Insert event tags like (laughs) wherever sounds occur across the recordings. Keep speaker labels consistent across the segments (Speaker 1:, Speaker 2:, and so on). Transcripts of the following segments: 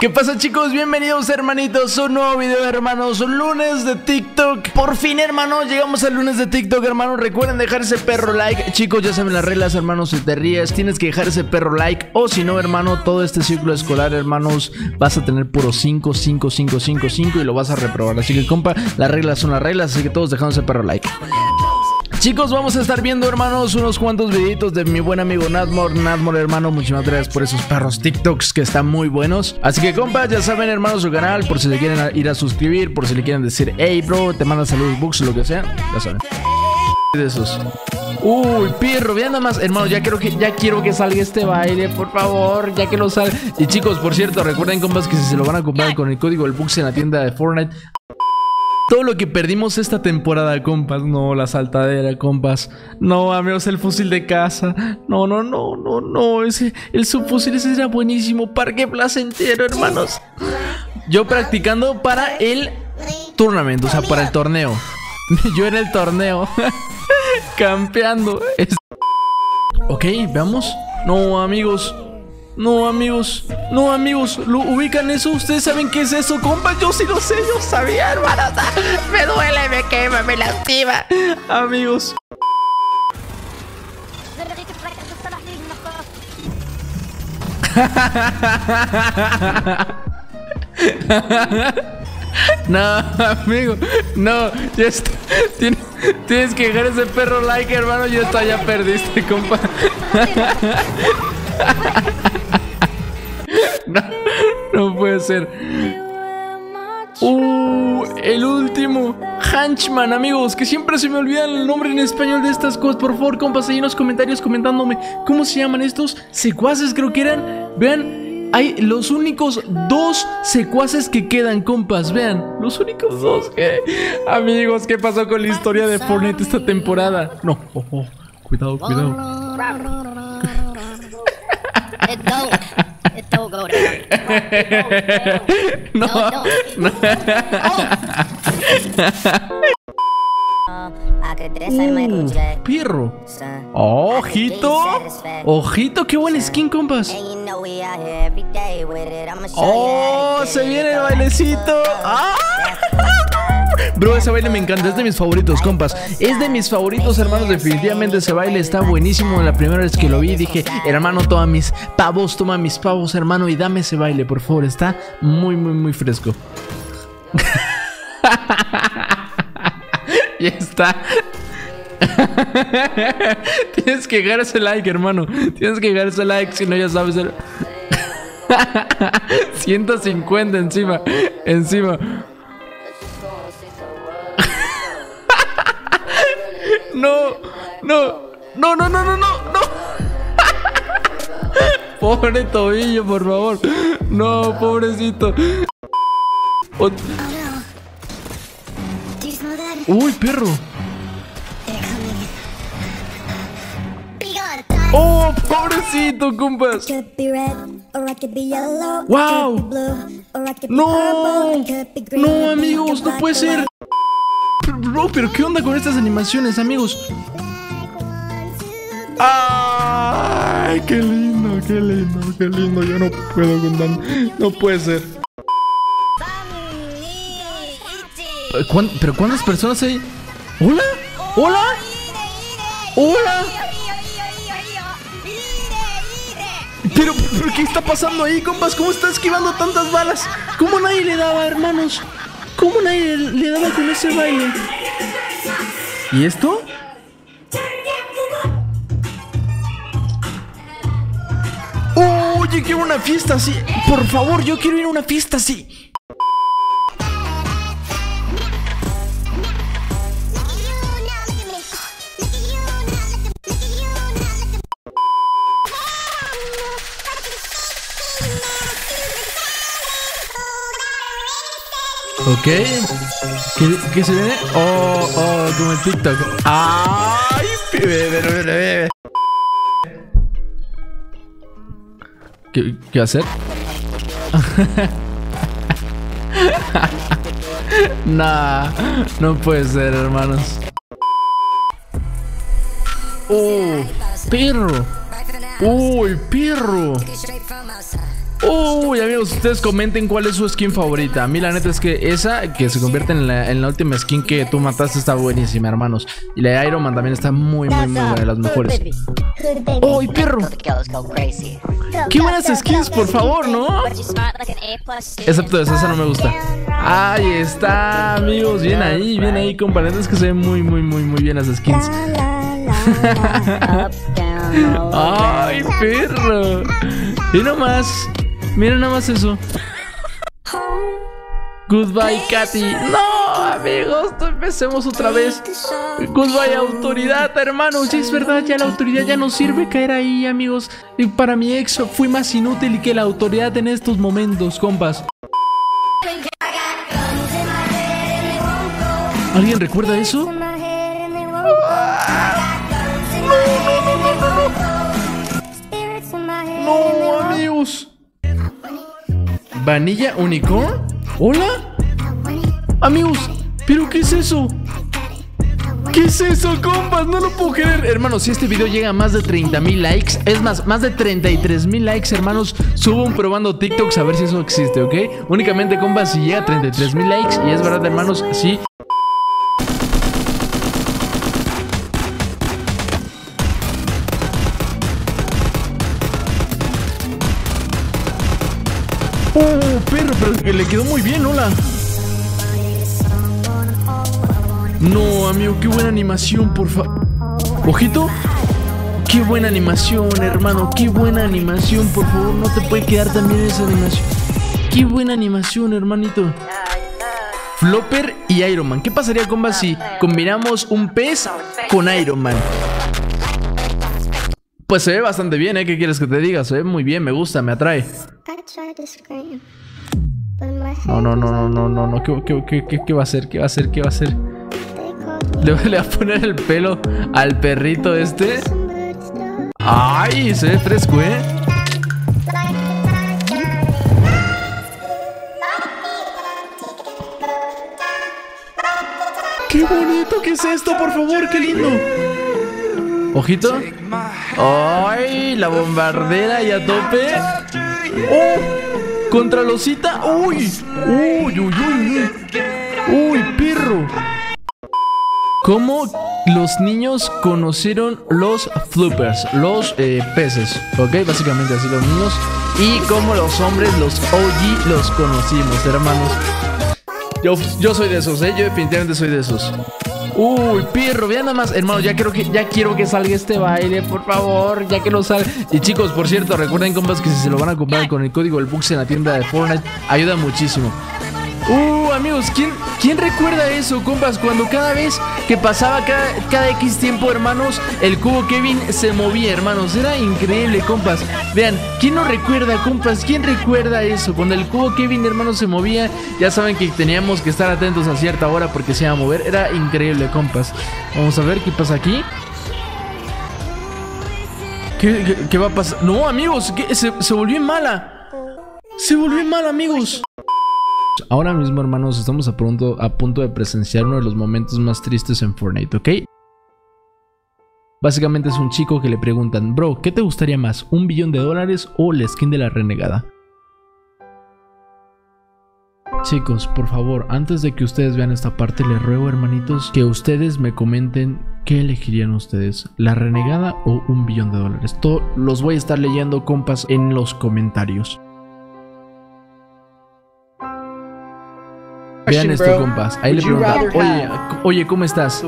Speaker 1: ¿Qué pasa chicos? Bienvenidos hermanitos a un nuevo video hermanos. Lunes de TikTok. Por fin hermanos, llegamos al lunes de TikTok hermanos Recuerden dejar ese perro like. Chicos, ya saben las reglas hermanos, si te ríes Tienes que dejar ese perro like. O si no hermano, todo este ciclo escolar hermanos Vas a tener puro 5, 5, 5, 5, 5 Y lo vas a reprobar. Así que compa, las reglas son las reglas Así que todos dejamos ese perro like Chicos, vamos a estar viendo, hermanos, unos cuantos videitos de mi buen amigo Nadmor. Nadmor, hermano, muchísimas gracias por esos perros TikToks que están muy buenos. Así que, compas, ya saben, hermanos, su canal, por si le quieren ir a suscribir, por si le quieren decir, hey, bro, te manda saludos, books, lo que sea, ya saben. De esos. Uy, pirro, vean nada más, hermano, ya quiero que ya quiero que salga este baile, por favor, ya que lo salga. Y chicos, por cierto, recuerden, compas, que si se lo van a comprar con el código del Books en la tienda de Fortnite, todo lo que perdimos esta temporada, compas. No, la saltadera, compas. No, amigos, el fusil de casa. No, no, no, no, no. Ese, el subfusil ese era buenísimo. Parque placentero, hermanos. Yo practicando para el tournament, o sea, para el torneo. (laughs) Yo en el torneo. (laughs) Campeando. Ok, veamos. No, amigos. No, amigos. No, amigos. ¿Lo ubican eso? ¿Ustedes saben qué es eso, compa? Yo sí lo sé. Yo sabía, hermanos. (laughs) Me duele, me quema, me lastima. Amigos. (laughs) No, amigo, no, ya está. Tienes, tienes que dejar ese perro like, hermano. Ya está, ya perdiste, compa. (laughs) (laughs) No, no puede ser. Uh, el último. Hanchman, amigos, que siempre se me olvida el nombre en español de estas cosas. Por favor, compas, ahí en los comentarios comentándome cómo se llaman estos secuaces, creo que eran. Vean, hay los únicos dos secuaces que quedan, compas. Vean, los únicos dos. Amigos, ¿qué pasó con la historia de Fortnite esta temporada? No, oh, oh, cuidado, cuidado. No, no. Uh, perro. ojito. Ojito, qué buen skin, compas. Oh, se viene el bailecito. ¡Ah! Bro, ese baile me encanta, es de mis favoritos, compas. Es de mis favoritos, hermanos. Definitivamente ese baile está buenísimo. La primera vez que lo vi dije, hermano, toma mis pavos, toma mis pavos, hermano, y dame ese baile, por favor. Está muy, muy, muy fresco. (laughs) y está. (laughs) Tienes que dejar ese like, hermano. Tienes que dejar ese like, si no ya sabes. 150 (laughs) encima. Encima. No, no, no, no, no, no, no, no. (laughs) Pobre tobillo, por favor. No, pobrecito. Uy, perro. Oh, pobrecito, compas. Wow. No. No, amigos, no puede ser. Bro, pero ¿qué onda con estas animaciones, amigos? ¡Ay! ¡Qué lindo, qué lindo, qué lindo! Yo no puedo con. No puede ser. ¿Pero cuántas personas hay? ¿Hola? ¿Hola? ¿Hola? ¿Pero, pero qué está pasando ahí, compas? ¿Cómo está esquivando tantas balas? ¿Cómo nadie le daba, hermanos? ¿Cómo nadie le daba con ese baile? ¿Y esto? Oye, quiero una fiesta así. Por favor, yo quiero ir a una fiesta así. Ok. ¿Qué, ¿Qué, se viene? Oh, oh, como el TikTok. ¡Ay! Bebé, bebé. ¿Qué, ¿Qué hacer? (laughs) nah, no puede ser, hermanos. ¡Oh! ¡Perro! ¡Uy, perro! Uy, amigos, ustedes comenten cuál es su skin favorita. A mí la neta es que esa, que se convierte en la, última skin que tú mataste, está buenísima, hermanos. Y la de Iron Man también está muy, muy, muy buena, de las mejores. ¡Uy, perro! ¡Qué buenas skins, por favor, ¿no? Excepto esa, esa no me gusta. Ahí está, amigos. Bien ahí, bien ahí, componentes que se ven muy, muy, muy, muy bien las skins. (laughs) ¡Ay, perro! Y nomás, mira nomás eso. Goodbye, Katy. No, amigos, empecemos otra vez. Goodbye, autoridad, hermanos. Es verdad, ya la autoridad ya no sirve caer ahí, amigos. Y para mi ex fui más inútil que la autoridad en estos momentos, compas. ¿Alguien recuerda eso? No, amigos. ¿Vanilla Unicorn? ¿Hola? Amigos, ¿pero qué es eso? ¿Qué es eso, compas? No lo puedo creer. Hermanos, si este video llega a más de 30 mil likes, es más, más de 33 mil likes, hermanos, subo un probando TikToks a ver si eso existe, ¿ok? Únicamente, compas, si llega a 33 mil likes, y es verdad, hermanos, sí. Oh, perro, pero le quedó muy bien, hola. No, amigo, qué buena animación, por favor. Ojito. Qué buena animación, hermano. Qué buena animación, por favor. No te puede quedar también esa animación. Qué buena animación, hermanito. Flopper y Iron Man. ¿Qué pasaría, comba, si combinamos un pez con Iron Man? Pues se ve bastante bien, ¿eh? ¿Qué quieres que te diga? Se ve muy bien, me gusta, me atrae. No, no, no, no, no, no, no. ¿Qué, qué, qué, va a hacer? ¿Qué va a hacer? ¿Qué va a hacer? Le, le va a poner el pelo al perrito este. ¡Ay! Se ve fresco, ¿eh? ¡Qué bonito! ¿Qué es esto? Por favor, qué lindo. Ojito. ¡Ay! La bombardera y a tope. ¡Oh! Contra losita. ¡Uy! ¡Uy, uy, uy! ¡Uy, perro! ¿Cómo los niños conocieron los floopers? Los eh, peces, ¿ok? Básicamente así los niños. Y como los hombres, los OG, los conocimos, hermanos. Yo, yo soy de esos, ¿eh? Yo definitivamente soy de esos. Uy, pirro, vean nada más, hermano, ya quiero que ya quiero que salga este baile, por favor, ya que lo salga. Y chicos, por cierto, recuerden compas que si se lo van a comprar con el código del Bux en la tienda de Fortnite, ayuda muchísimo. Amigos, ¿quién, ¿quién recuerda eso, compas? Cuando cada vez que pasaba cada, cada X tiempo, hermanos, el cubo Kevin se movía, hermanos. Era increíble, compas. Vean, ¿quién no recuerda, compas? ¿Quién recuerda eso? Cuando el cubo Kevin, hermanos, se movía, ya saben que teníamos que estar atentos a cierta hora porque se iba a mover. Era increíble, compas. Vamos a ver qué pasa aquí. ¿Qué, va a pasar? No, amigos. Se, volvió mala. Se volvió mala, amigos. Ahora mismo, hermanos, estamos a punto, de presenciar uno de los momentos más tristes en Fortnite, ¿ok? Básicamente es un chico que le preguntan, bro, ¿qué te gustaría más? ¿Un billón de dólares o la skin de la renegada? Chicos, por favor, antes de que ustedes vean esta parte, les ruego, hermanitos, que ustedes me comenten qué elegirían ustedes, la renegada o un billón de dólares. Todo los voy a estar leyendo, compas, en los comentarios. Vean esto, compas. Ahí le preguntan, oye, oye, ¿cómo estás?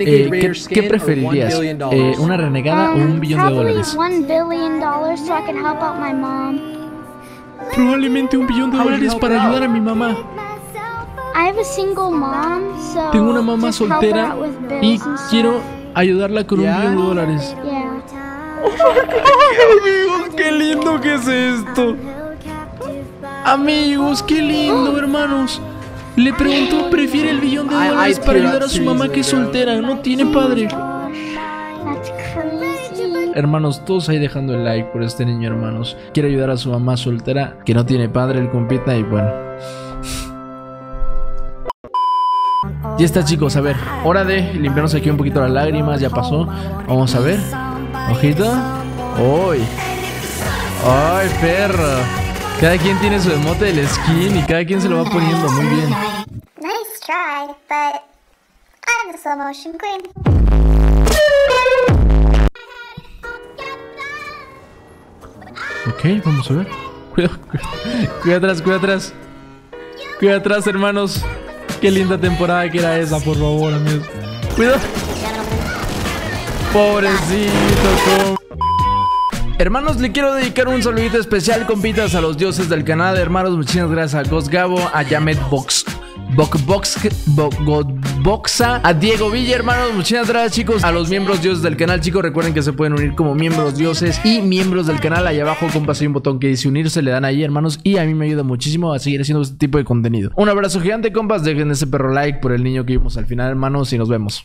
Speaker 1: Eh, ¿qué, ¿qué, preferirías? Eh, ¿Una renegada o un billón de dólares? Probablemente un billón de dólares para ayudar a mi mamá. Tengo una mamá soltera y quiero ayudarla con un billón de dólares. (laughs) Amigos, qué lindo que es esto. Amigos, qué lindo, hermanos. Le preguntó, prefiere el billón de dólares para ayudar a su mamá que es soltera, no tiene padre. Hermanos, todos ahí dejando el like por este niño, hermanos. Quiere ayudar a su mamá soltera que no tiene padre, el compita y bueno. Ya está, chicos, a ver, hora de limpiarnos aquí un poquito las lágrimas, ya pasó. Vamos a ver. Ojito. ¡Uy! ¡Ay, perro! Cada quien tiene su emote del skin y cada quien se lo va poniendo muy bien.
Speaker 2: Nice try, but I'm the slow motion queen.
Speaker 1: Ok, vamos a ver. Cuidado, cuidado, cuidado atrás, cuidado atrás. Cuidado atrás, hermanos. Qué linda temporada que era esa, por favor, amigos. Cuidado. Pobrecito, Hermanos, le quiero dedicar un saludito especial, compitas, a los dioses del canal. Hermanos, muchísimas gracias a Ghost Gabo, a Yamet Box. Boxa, a Diego Villa, hermanos, muchísimas gracias chicos, a los miembros dioses del canal, chicos, recuerden que se pueden unir como miembros dioses y miembros del canal, ahí abajo, compas, hay un botón que dice unirse, le dan ahí, hermanos, y a mí me ayuda muchísimo a seguir haciendo este tipo de contenido. Un abrazo gigante, compas, dejen ese perro like por el niño que vimos al final, hermanos, y nos vemos.